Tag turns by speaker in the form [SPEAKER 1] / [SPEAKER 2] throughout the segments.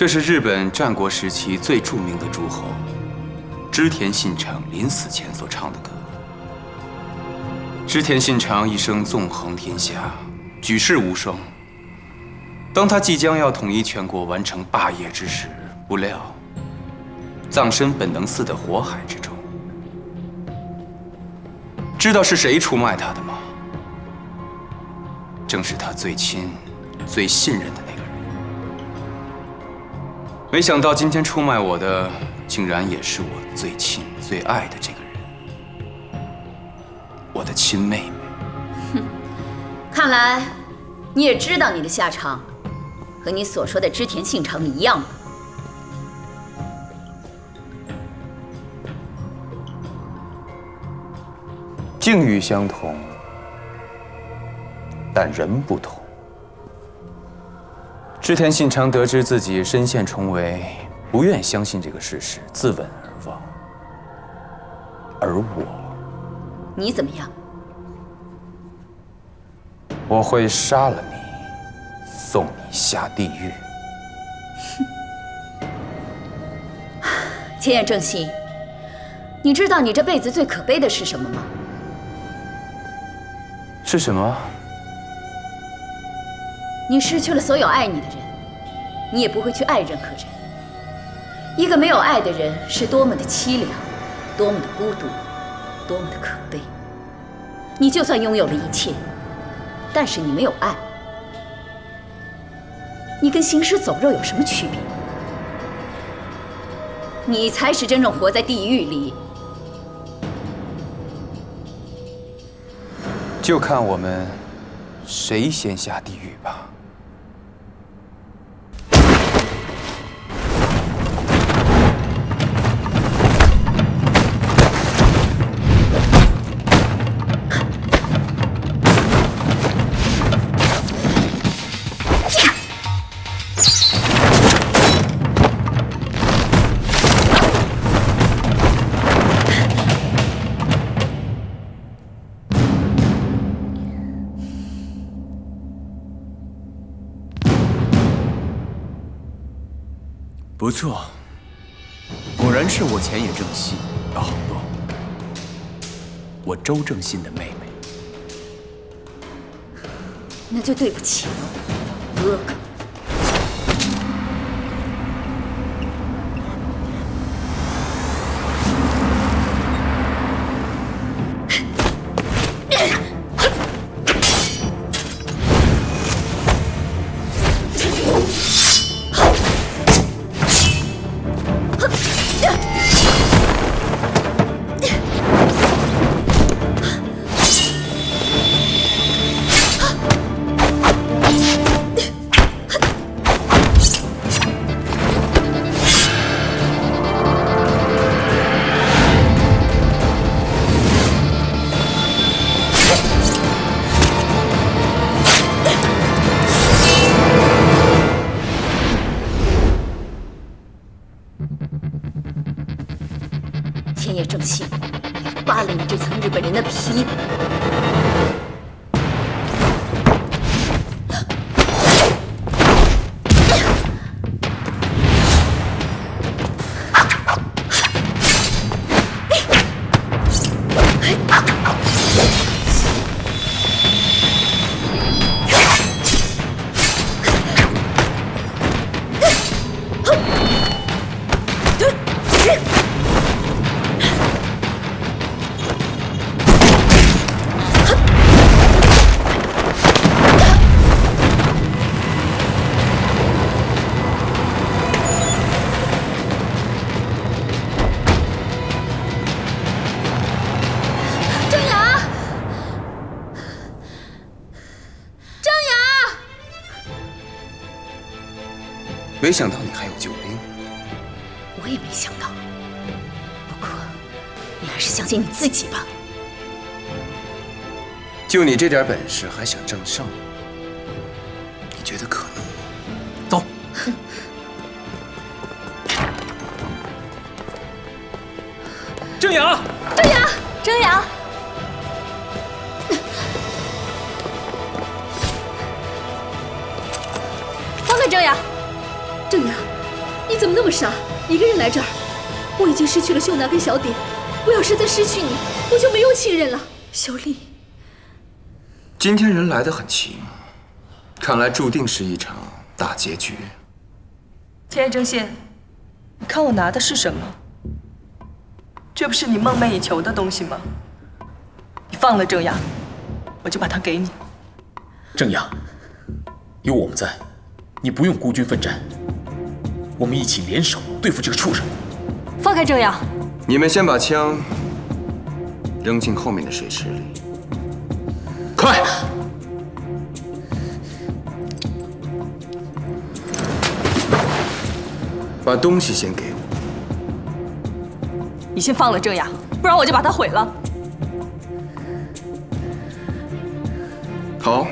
[SPEAKER 1] 这是日本战国时期最著名的诸侯织田信长临死前所唱的歌。织田信长一生纵横天下，举世无双。当他即将要统一全国、完成霸业之时，不料葬身本能寺的火海之中。知道是谁出卖他的吗？正是他最亲、最信任的。没想到今天出卖我的，竟然也是我最亲、最爱的这个人——我的亲妹妹。
[SPEAKER 2] 哼，看来你也知道你的下场和你所说的织田信长一样。
[SPEAKER 1] 境遇相同，但人不同。织田信长得知自己身陷重围，不愿相信这个事实，自刎而亡。而我，
[SPEAKER 2] 你怎么样？
[SPEAKER 1] 我会杀了你，送你下地狱。
[SPEAKER 2] 哼千叶正信，你知道你这辈子最可悲的是什么吗？
[SPEAKER 1] 是什么？
[SPEAKER 2] 你失去了所有爱你的人，你也不会去爱任何人。一个没有爱的人是多么的凄凉，多么的孤独，多么的可悲。你就算拥有了一切，但是你没有爱，你跟行尸走肉有什么区别？你才是真正活在地狱里。
[SPEAKER 1] 就看我们谁先下地狱吧。
[SPEAKER 3] 不错，果然是我前野正信。哦不，我周正信的妹妹。
[SPEAKER 2] 那就对不起了，哥哥。
[SPEAKER 1] 没想到你还有救兵。
[SPEAKER 2] 我也没想到。不过，你还是相信你自己吧。
[SPEAKER 1] 就你这点本事，还想正胜？你觉得可能吗？
[SPEAKER 3] 走。正阳，
[SPEAKER 2] 郑阳，郑阳，
[SPEAKER 4] 么那么傻，一个人来这儿？我已经失去了秀娜跟小典，我要是再失去你，我就没有亲人了。小丽，
[SPEAKER 1] 今天人来的很齐，看来注定是一场大结局。
[SPEAKER 5] 田野正信，你看我拿的是什么？这不是你梦寐以求的东西吗？你放了郑雅，我就把它给你。
[SPEAKER 6] 郑雅，有我们在，你不用孤军奋战。我们一起联手对付这个畜生。
[SPEAKER 4] 放开郑阳！
[SPEAKER 1] 你们先把枪扔进后面的水池里，快！把东西先给我。
[SPEAKER 5] 你先放了郑阳，不然我就把它毁了。
[SPEAKER 1] 好，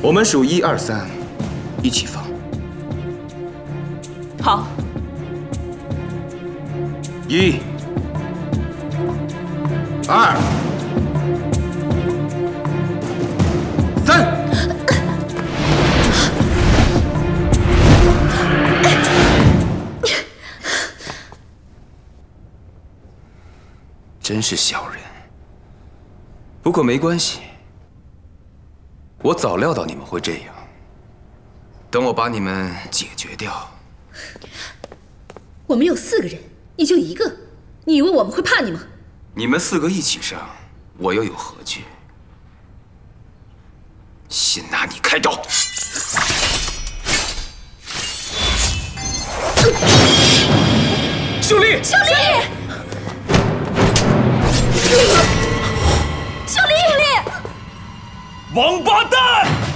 [SPEAKER 1] 我们数一二三，一起放。
[SPEAKER 5] 好，
[SPEAKER 1] 一、二、三。真是小人。不过没关系，我早料到你们会这样。等我把你们解决掉。
[SPEAKER 4] 我们有四个人，你就一个，你以为我们会怕你吗？
[SPEAKER 1] 你们四个一起上，我又有何惧？先拿你开刀。
[SPEAKER 6] 秀丽，
[SPEAKER 4] 秀丽，秀丽，秀丽，王八蛋！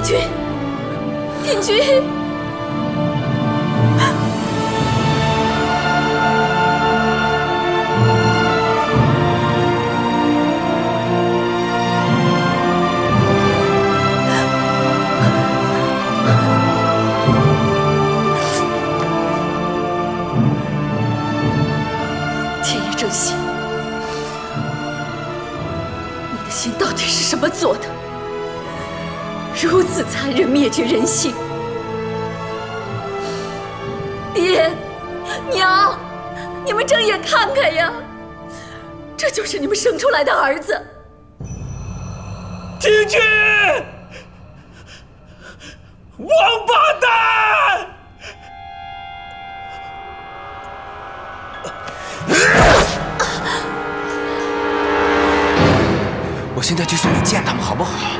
[SPEAKER 4] 帝君，帝君。
[SPEAKER 2] 天野正信，你的心到底是什么做的？如此残忍，灭绝人性！爹，娘，你们睁眼看看呀，这就是你们生出来的儿子。
[SPEAKER 6] 帝君，王八蛋！
[SPEAKER 1] 我现在去送你见他们，好不好？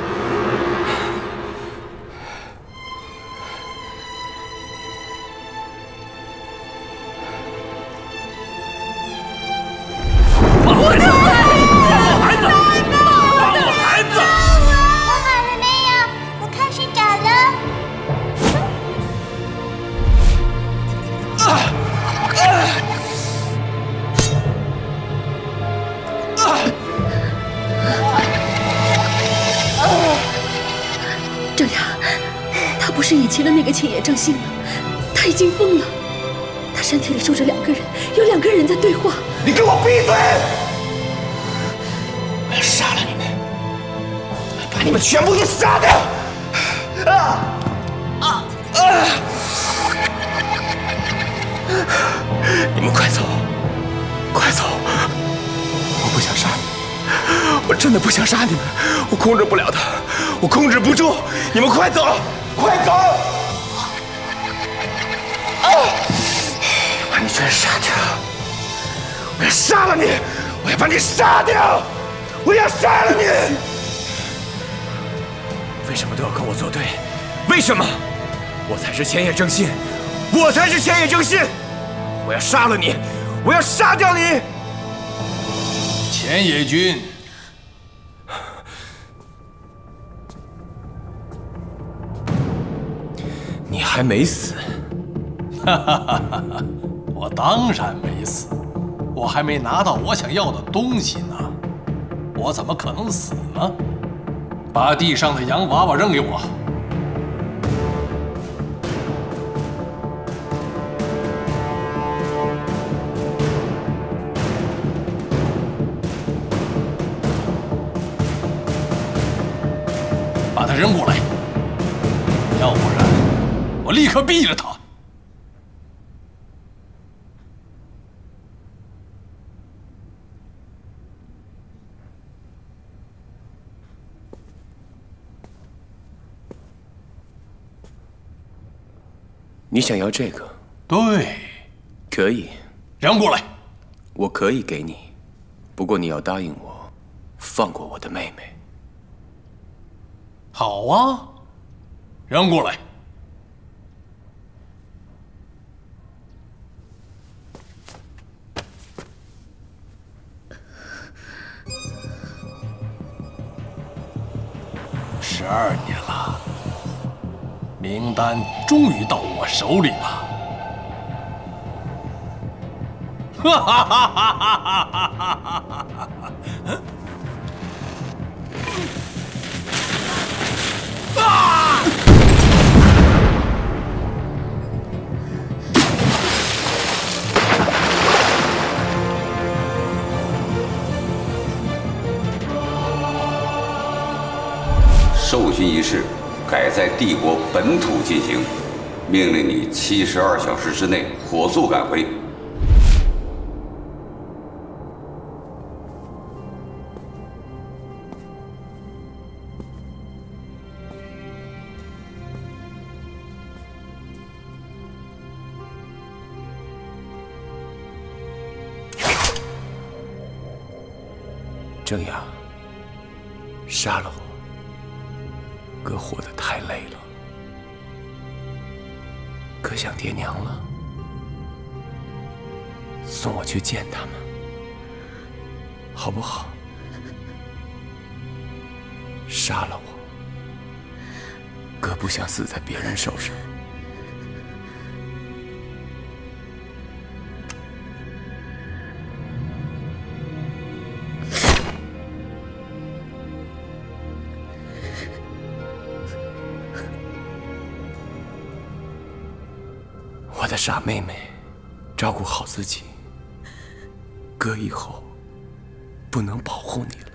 [SPEAKER 4] 住着两个人，有两个人在对话。
[SPEAKER 1] 你给我闭嘴！我要杀了你们，把你们全部都杀掉！啊啊啊！你们快走，快走！我不想杀你，我真的不想杀你们，我控制不了他，我控制不住！你们快走，快走！全杀掉！我要杀了你！我要把你杀掉！我要杀了你！
[SPEAKER 3] 为什么都要跟我作对？为什么？我才是千叶正信，我才是千叶正信！我要杀了你！我要杀掉你！
[SPEAKER 7] 千野君，
[SPEAKER 3] 你还没死，
[SPEAKER 7] 我当然没死，我还没拿到我想要的东西呢，我怎么可能死呢？把地上的洋娃娃扔给我。把它扔过来，要不然我立刻毙了他。
[SPEAKER 3] 你想要这个？
[SPEAKER 7] 对，
[SPEAKER 3] 可以，
[SPEAKER 7] 扔过来。
[SPEAKER 3] 我可以给你，不过你要答应我，放过我的妹妹。
[SPEAKER 7] 好啊，扔过来。十二年了，名单终于到我手里了。哈哈哈哈哈哈哈哈哈！啊！
[SPEAKER 8] 授勋仪式改在帝国本土进行，命令你七十二小时之内火速赶回。
[SPEAKER 3] 不想死在别人手上。我的傻妹妹，照顾好自己。哥以后不能保护你了。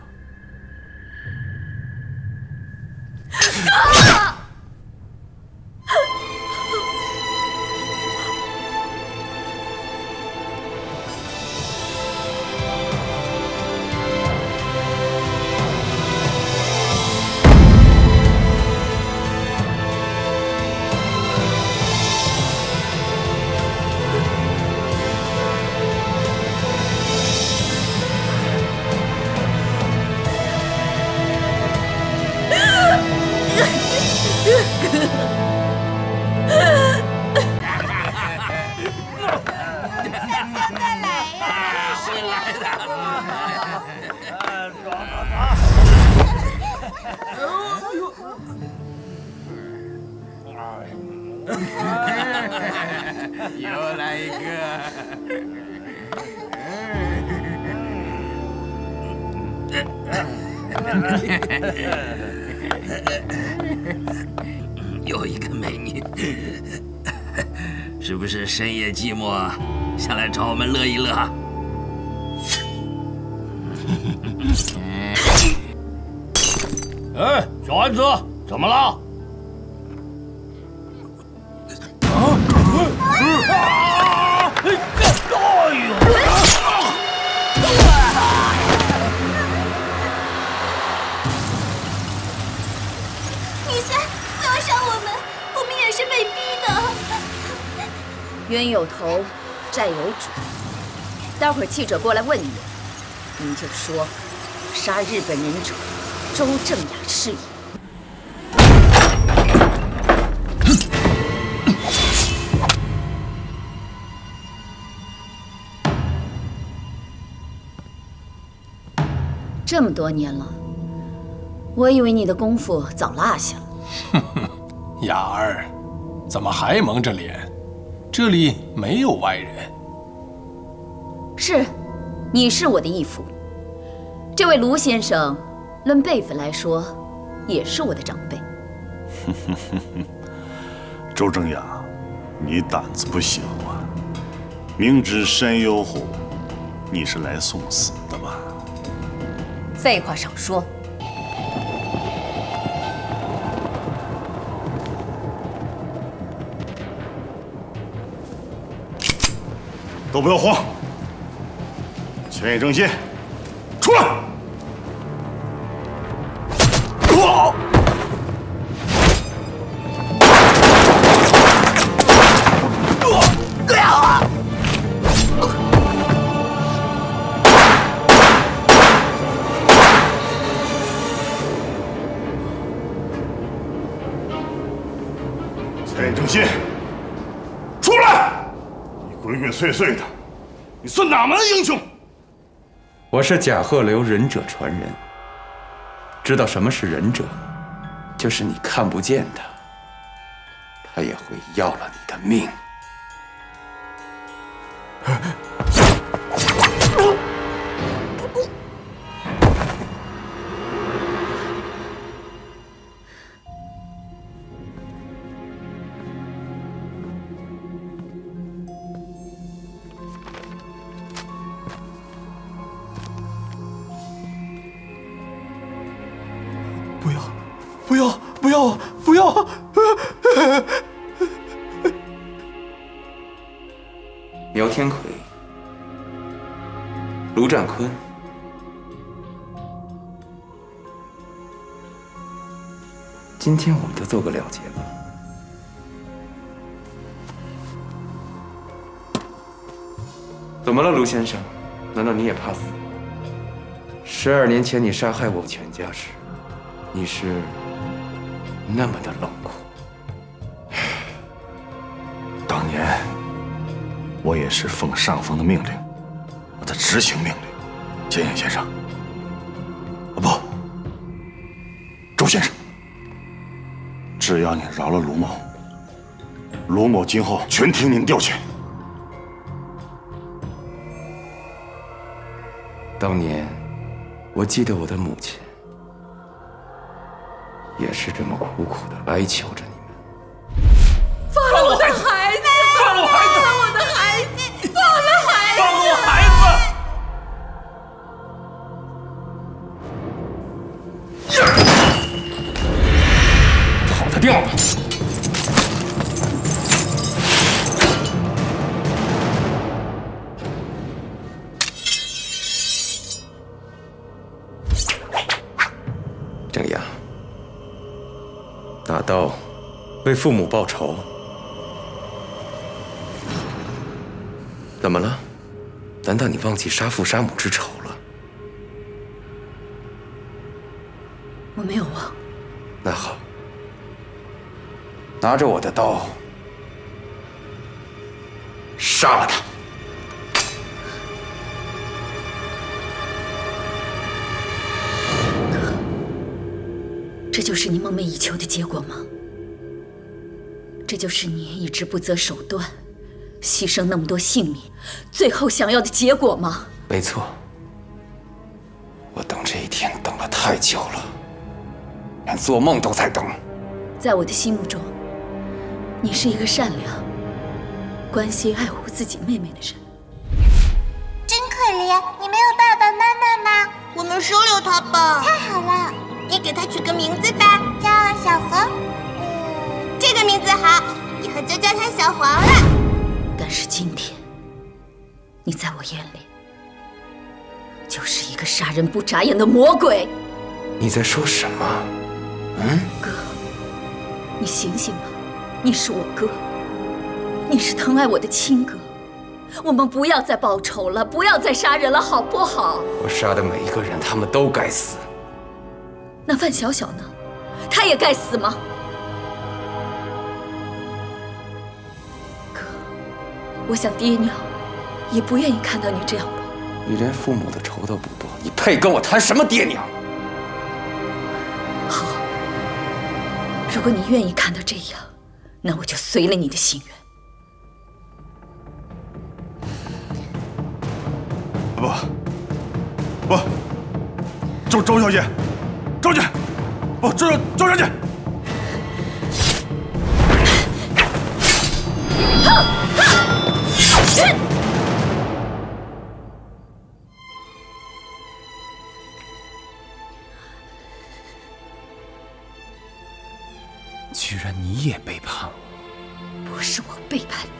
[SPEAKER 9] 寂寞，下来找我们乐一乐？
[SPEAKER 10] 哎，小丸子，怎么了？
[SPEAKER 2] 冤有头，债有主。待会儿记者过来问你，您就说杀日本人者周正雅是也。这么多年了，我以为你的功夫早落下了。
[SPEAKER 7] 雅儿，怎么还蒙着脸？这里没有外人。
[SPEAKER 2] 是，你是我的义父。这位卢先生，论辈分来说，也是我的长辈。
[SPEAKER 11] 周正雅，你胆子不小啊！明知山有虎，你是来送死的吧？
[SPEAKER 2] 废话少说。
[SPEAKER 11] 都不要慌！千野正信，出来！碎碎的，你算哪门英雄？
[SPEAKER 1] 我是甲贺流忍者传人，知道什么是忍者？就是你看不见他，他也会要了你的命。
[SPEAKER 3] 不要，不要，不要啊，不要啊！
[SPEAKER 1] 苗天魁、卢占坤，今天我们就做个了结吧。怎么了，卢先生？难道你也怕死？十二年前你杀害我全家时，你是那么的冷酷。
[SPEAKER 11] 当年我也是奉上峰的命令，我在执行命令，千叶先生，啊不，周先生，只要你饶了卢某，卢某今后全听您调遣。
[SPEAKER 1] 当年，我记得我的母亲也是这么苦苦的哀求着父母报仇，怎么了？难道你忘记杀父杀母之仇了？
[SPEAKER 2] 我没有忘。
[SPEAKER 1] 那好，拿着我的刀，杀了他。
[SPEAKER 2] 这就是你梦寐以求的结果吗？这就是你一直不择手段，牺牲那么多性命，最后想要的结果吗？
[SPEAKER 1] 没错，我等这一天等了太久了，连做梦都在等。
[SPEAKER 2] 在我的心目中，你是一个善良、关心爱护自己妹妹的人。
[SPEAKER 12] 真可怜，你没有爸爸妈妈吗？我们收留他吧。太好了，你给他取个名字吧，叫小黄。嗯，这个名字好，以后就叫他小黄了。
[SPEAKER 2] 但是今天，你在我眼里就是一个杀人不眨眼的魔鬼。
[SPEAKER 1] 你在说什么？嗯？
[SPEAKER 2] 哥，你醒醒吧，你是我哥，你是疼爱我的亲哥。我们不要再报仇了，不要再杀人了，好不好？
[SPEAKER 1] 我杀的每一个人，他们都该死。
[SPEAKER 2] 那范小小呢？他也该死吗？我想爹娘也不愿意看到你这样吧。
[SPEAKER 1] 你连父母的仇都不报，你配跟我谈什么爹娘？
[SPEAKER 2] 好，如果你愿意看到这样，那我就随了你的心愿。
[SPEAKER 11] 不，不，周周小姐，周姐，不，周周小姐。
[SPEAKER 1] 居然你也背叛我！
[SPEAKER 2] 不是我背叛你，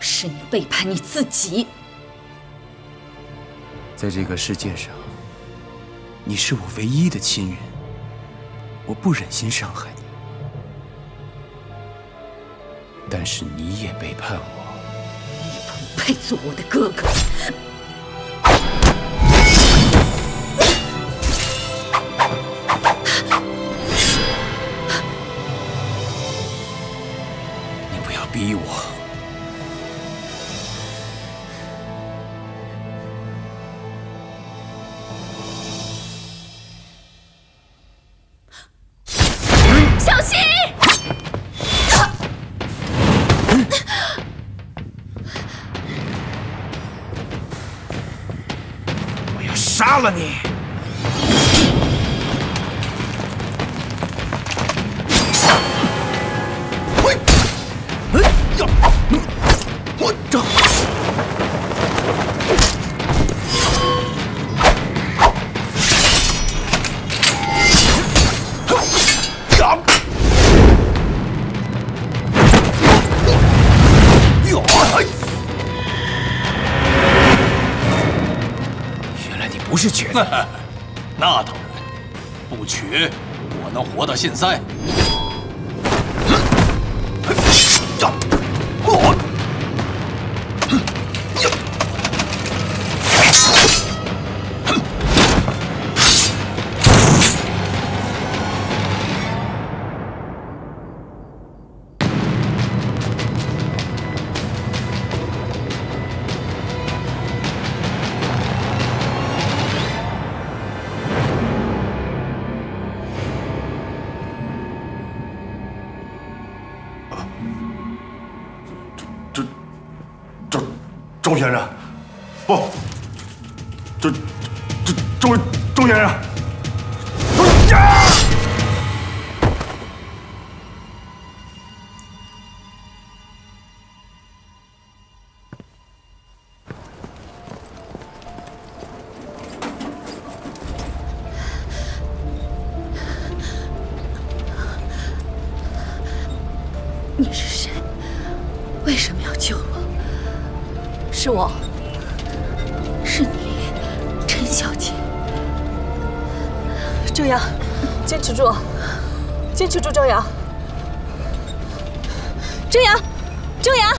[SPEAKER 2] 是你背叛你自己。
[SPEAKER 1] 在这个世界上，你是我唯一的亲人，我不忍心伤害你。但是你也背叛我，
[SPEAKER 2] 你做我的哥哥。
[SPEAKER 1] 是瘸子，
[SPEAKER 7] 那当然，不瘸，我能活到现在。
[SPEAKER 11] 周周周周先生不周周周周周先生周
[SPEAKER 2] 先生。